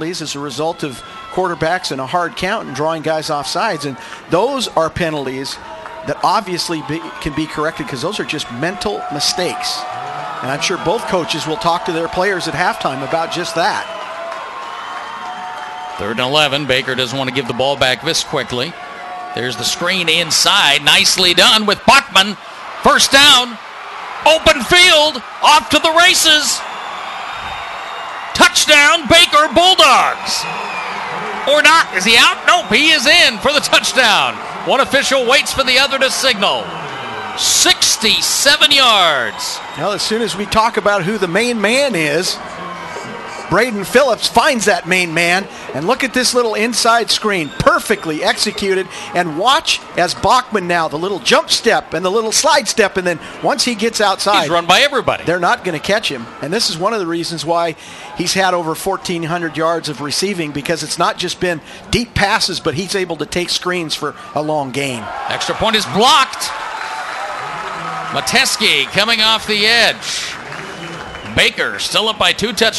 as a result of quarterbacks and a hard count and drawing guys off sides. And those are penalties that obviously be, can be corrected because those are just mental mistakes. And I'm sure both coaches will talk to their players at halftime about just that. Third and 11. Baker doesn't want to give the ball back this quickly. There's the screen inside. Nicely done with Bachman. First down. Open field. Off to the races. Touchdown, Baker Bulldogs. Is he out? Nope, he is in for the touchdown. One official waits for the other to signal. 67 yards. Well, as soon as we talk about who the main man is, Braden Phillips finds that main man. And look at this little inside screen, perfectly executed. And watch as Bachman now, the little jump step and the little slide step. And then once he gets outside, he's run by everybody. They're not going to catch him. And this is one of the reasons why he's had over 1,400 yards of receiving because it's not just been deep passes, but he's able to take screens for a long game. Extra point is blocked. Mateski coming off the edge. Baker still up by two touchdowns.